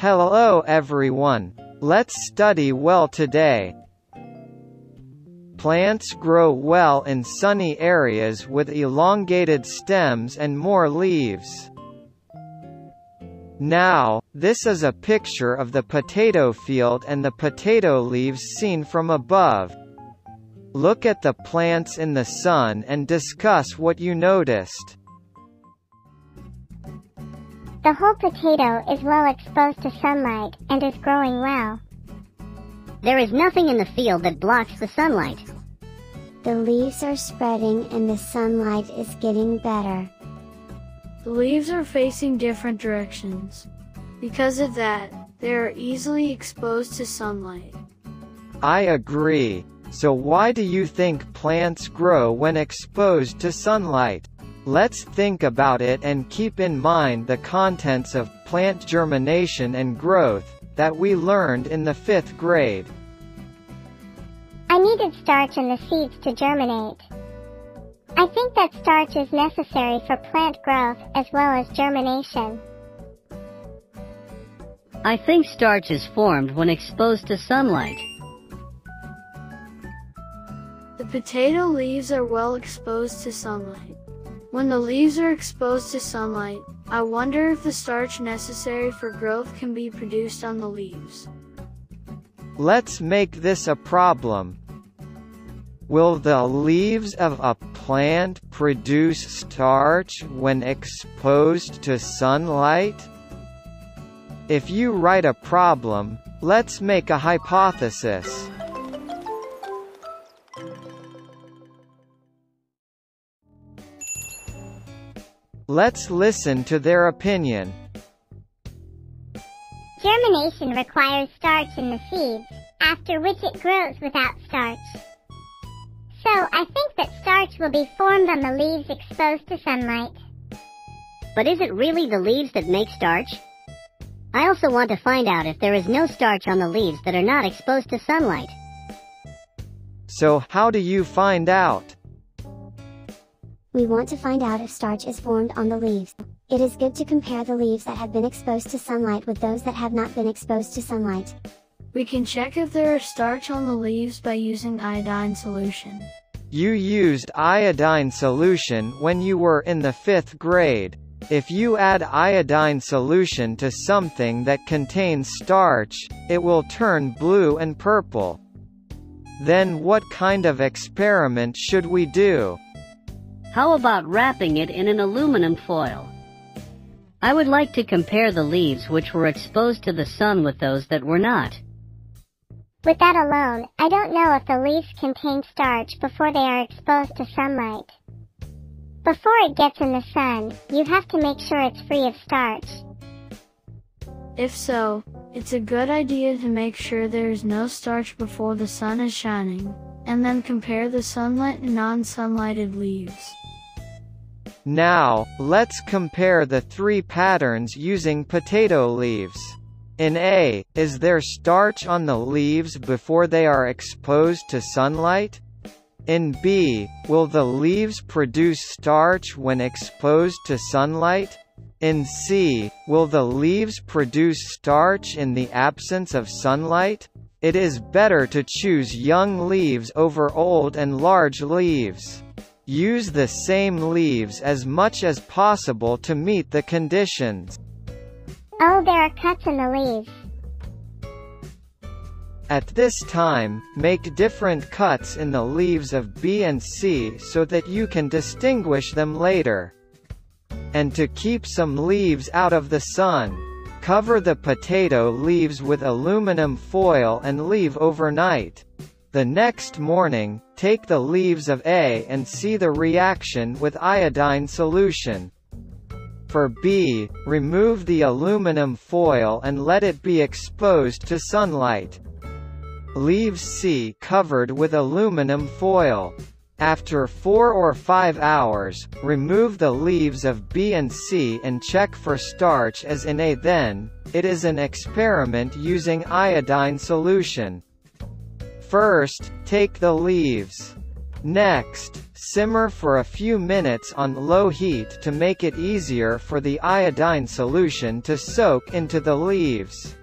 Hello everyone. Let's study well today. Plants grow well in sunny areas with elongated stems and more leaves. Now, this is a picture of the potato field and the potato leaves seen from above. Look at the plants in the sun and discuss what you noticed. The whole potato is well exposed to sunlight and is growing well. There is nothing in the field that blocks the sunlight. The leaves are spreading and the sunlight is getting better. The leaves are facing different directions. Because of that, they are easily exposed to sunlight. I agree. So why do you think plants grow when exposed to sunlight? Let's think about it and keep in mind the contents of plant germination and growth that we learned in the fifth grade. I needed starch in the seeds to germinate. I think that starch is necessary for plant growth as well as germination. I think starch is formed when exposed to sunlight. The potato leaves are well exposed to sunlight. When the leaves are exposed to sunlight, I wonder if the starch necessary for growth can be produced on the leaves. Let's make this a problem. Will the leaves of a plant produce starch when exposed to sunlight? If you write a problem, let's make a hypothesis. Let's listen to their opinion. Germination requires starch in the seeds, after which it grows without starch. So I think that starch will be formed on the leaves exposed to sunlight. But is it really the leaves that make starch? I also want to find out if there is no starch on the leaves that are not exposed to sunlight. So how do you find out? We want to find out if starch is formed on the leaves. It is good to compare the leaves that have been exposed to sunlight with those that have not been exposed to sunlight. We can check if there is starch on the leaves by using iodine solution. You used iodine solution when you were in the fifth grade. If you add iodine solution to something that contains starch, it will turn blue and purple. Then what kind of experiment should we do? How about wrapping it in an aluminum foil? I would like to compare the leaves which were exposed to the sun with those that were not. With that alone, I don't know if the leaves contain starch before they are exposed to sunlight. Before it gets in the sun, you have to make sure it's free of starch. If so, it's a good idea to make sure there is no starch before the sun is shining, and then compare the sunlit and non-sunlighted leaves. Now, let's compare the three patterns using potato leaves. In A, is there starch on the leaves before they are exposed to sunlight? In B, will the leaves produce starch when exposed to sunlight? In C, will the leaves produce starch in the absence of sunlight? It is better to choose young leaves over old and large leaves. Use the same leaves as much as possible to meet the conditions. Oh, there are cuts in the leaves. At this time, make different cuts in the leaves of B and C so that you can distinguish them later. And to keep some leaves out of the sun, cover the potato leaves with aluminum foil and leave overnight. The next morning, take the leaves of A and see the reaction with iodine solution. For B, remove the aluminum foil and let it be exposed to sunlight. Leave C covered with aluminum foil. After 4 or 5 hours, remove the leaves of B and C and check for starch as in A then, it is an experiment using iodine solution. First, take the leaves. Next, simmer for a few minutes on low heat to make it easier for the iodine solution to soak into the leaves.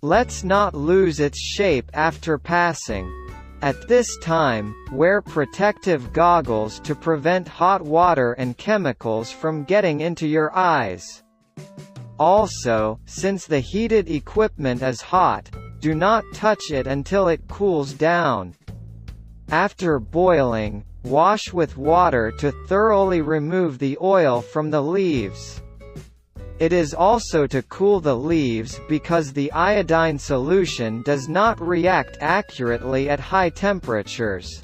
Let's not lose its shape after passing. At this time, wear protective goggles to prevent hot water and chemicals from getting into your eyes. Also, since the heated equipment is hot, do not touch it until it cools down. After boiling, wash with water to thoroughly remove the oil from the leaves. It is also to cool the leaves because the iodine solution does not react accurately at high temperatures.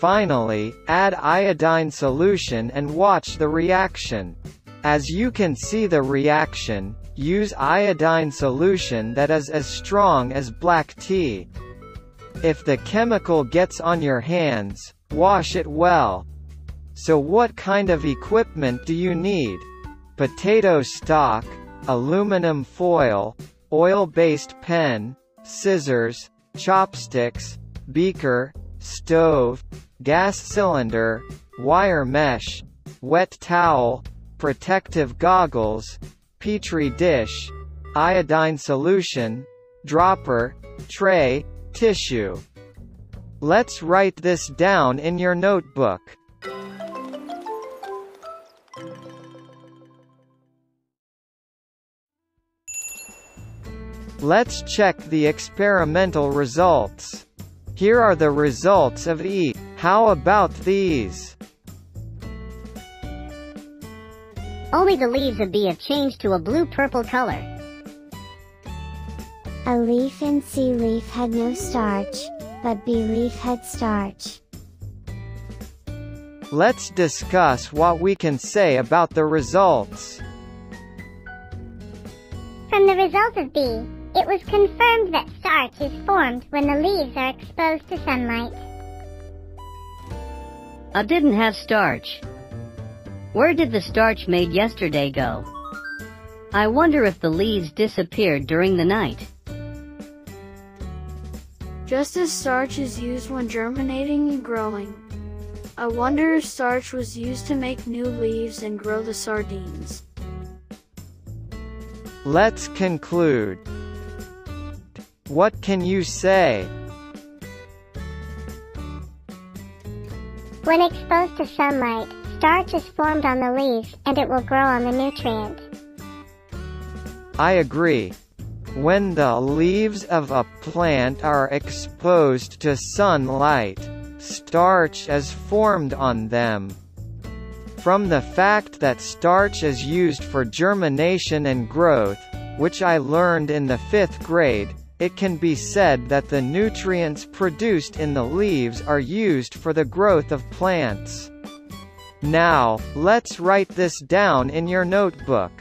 Finally, add iodine solution and watch the reaction. As you can see the reaction, use iodine solution that is as strong as black tea. If the chemical gets on your hands, wash it well. So what kind of equipment do you need? Potato stock, aluminum foil, oil-based pen, scissors, chopsticks, beaker, stove, gas cylinder, wire mesh, wet towel, protective goggles, petri dish, iodine solution, dropper, tray, tissue. Let's write this down in your notebook. Let's check the experimental results. Here are the results of E. How about these? Only the leaves of B have changed to a blue-purple color. A leaf in C leaf had no starch, but B leaf had starch. Let's discuss what we can say about the results. From the results of B, it was confirmed that starch is formed when the leaves are exposed to sunlight. I didn't have starch. Where did the starch made yesterday go? I wonder if the leaves disappeared during the night. Just as starch is used when germinating and growing, I wonder if starch was used to make new leaves and grow the sardines. Let's conclude. What can you say? When exposed to sunlight, starch is formed on the leaves and it will grow on the nutrient. I agree. When the leaves of a plant are exposed to sunlight, starch is formed on them. From the fact that starch is used for germination and growth, which I learned in the fifth grade, it can be said that the nutrients produced in the leaves are used for the growth of plants. Now, let's write this down in your notebook.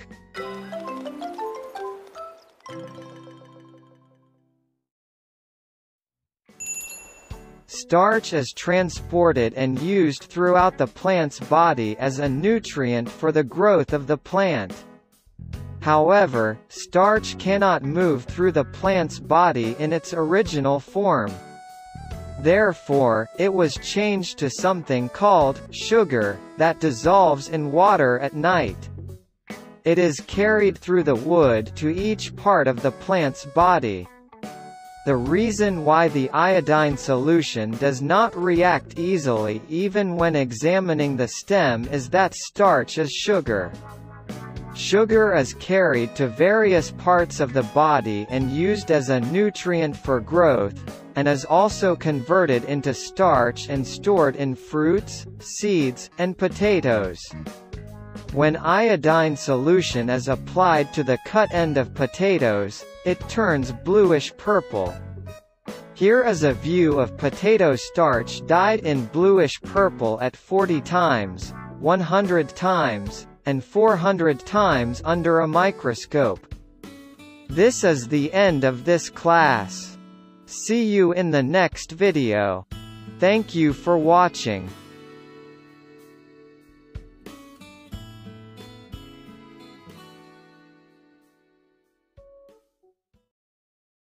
Starch is transported and used throughout the plant's body as a nutrient for the growth of the plant. However, starch cannot move through the plant's body in its original form. Therefore, it was changed to something called sugar, that dissolves in water at night. It is carried through the wood to each part of the plant's body. The reason why the iodine solution does not react easily even when examining the stem is that starch is sugar. Sugar is carried to various parts of the body and used as a nutrient for growth, and is also converted into starch and stored in fruits, seeds, and potatoes. When iodine solution is applied to the cut end of potatoes, it turns bluish-purple. Here is a view of potato starch dyed in bluish-purple at 40 times, 100 times, and 400 times under a microscope. This is the end of this class. See you in the next video. Thank you for watching.